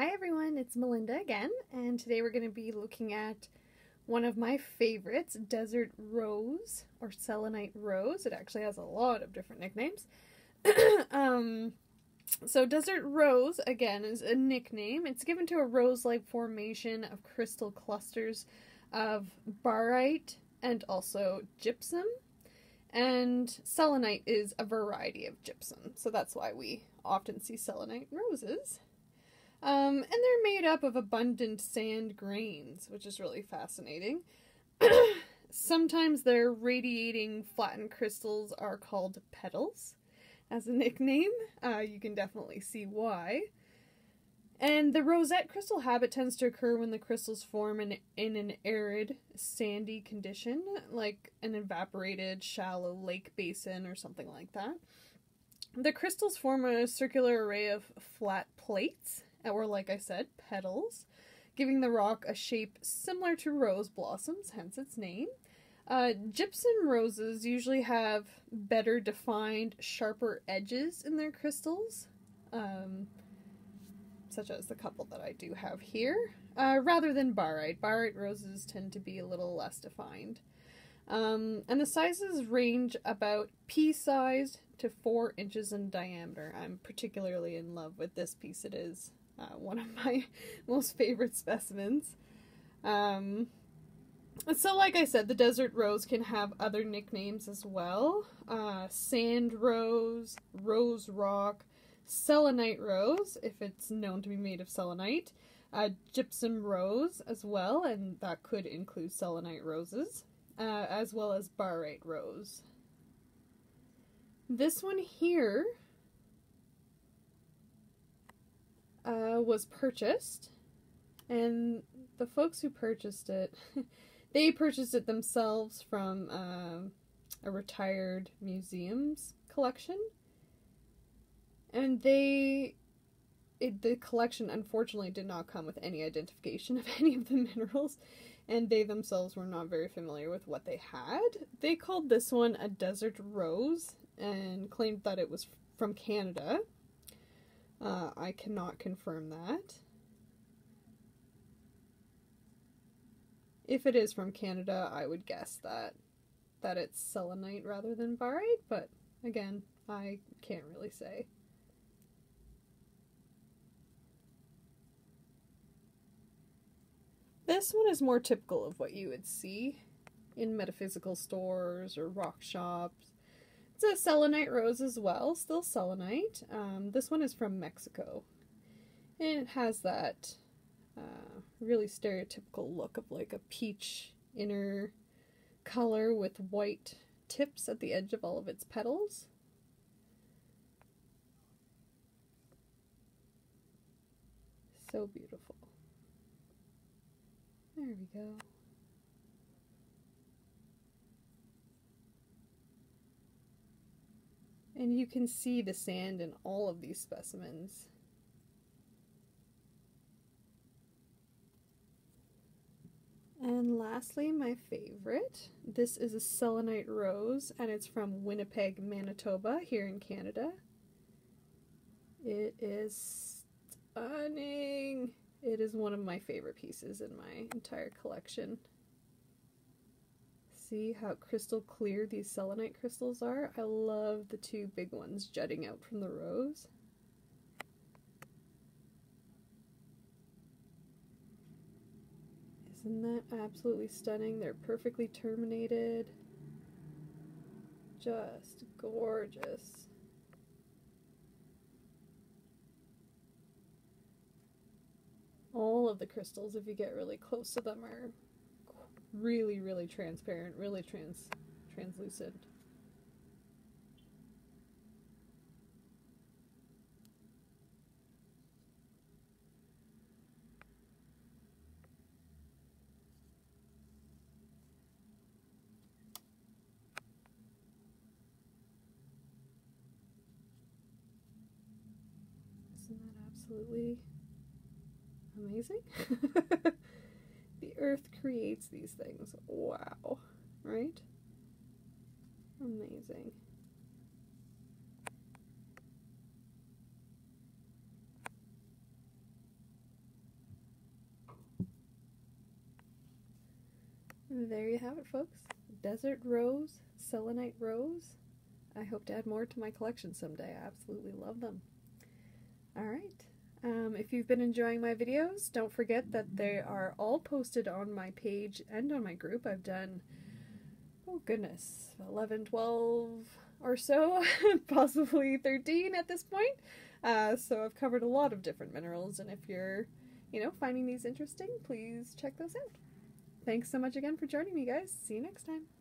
Hi everyone, it's Malinda again, and today we're going to be looking at one of my favorites, Desert Rose, or Selenite Rose. It actually has a lot of different nicknames. um, so Desert Rose, again, is a nickname. It's given to a rose-like formation of crystal clusters of barite and also gypsum. And selenite is a variety of gypsum, so that's why we often see selenite roses. And they're made up of abundant sand grains, which is really fascinating. Sometimes their radiating flattened crystals are called petals as a nickname. Uh, you can definitely see why. And the rosette crystal habit tends to occur when the crystals form in, in an arid, sandy condition, like an evaporated, shallow lake basin or something like that. The crystals form a circular array of flat plates or like I said, petals, giving the rock a shape similar to rose blossoms, hence its name. Uh, gypsum roses usually have better defined, sharper edges in their crystals, um, such as the couple that I do have here, uh, rather than barite. Barite roses tend to be a little less defined. Um, and the sizes range about pea sized to 4 inches in diameter. I'm particularly in love with this piece. It is uh, one of my most favorite specimens. Um, so, like I said, the desert rose can have other nicknames as well uh, sand rose, rose rock, selenite rose, if it's known to be made of selenite, uh, gypsum rose as well, and that could include selenite roses, uh, as well as barite rose. This one here uh, was purchased, and the folks who purchased it, they purchased it themselves from uh, a retired museum's collection, and they. It, the collection unfortunately did not come with any identification of any of the minerals, and they themselves were not very familiar with what they had. They called this one a desert rose and claimed that it was from Canada. Uh, I cannot confirm that. If it is from Canada, I would guess that that it's selenite rather than barite, but again, I can't really say. This one is more typical of what you would see in metaphysical stores or rock shops it's a selenite rose as well, still selenite. Um, this one is from Mexico. And it has that uh, really stereotypical look of like a peach inner color with white tips at the edge of all of its petals. So beautiful. There we go. And you can see the sand in all of these specimens. And lastly, my favorite. This is a selenite rose, and it's from Winnipeg, Manitoba, here in Canada. It is stunning. It is one of my favorite pieces in my entire collection see how crystal clear these selenite crystals are? I love the two big ones jutting out from the rose. Isn't that absolutely stunning? They're perfectly terminated. Just gorgeous. All of the crystals, if you get really close to them, are really, really transparent, really trans translucent. Isn't that absolutely amazing? earth creates these things. Wow. Right? Amazing. There you have it, folks. Desert Rose, Selenite Rose. I hope to add more to my collection someday. I absolutely love them. Alright, um, if you've been enjoying my videos, don't forget that they are all posted on my page and on my group. I've done, oh goodness, 11, 12 or so, possibly 13 at this point. Uh, so I've covered a lot of different minerals, and if you're, you know, finding these interesting, please check those out. Thanks so much again for joining me, guys. See you next time.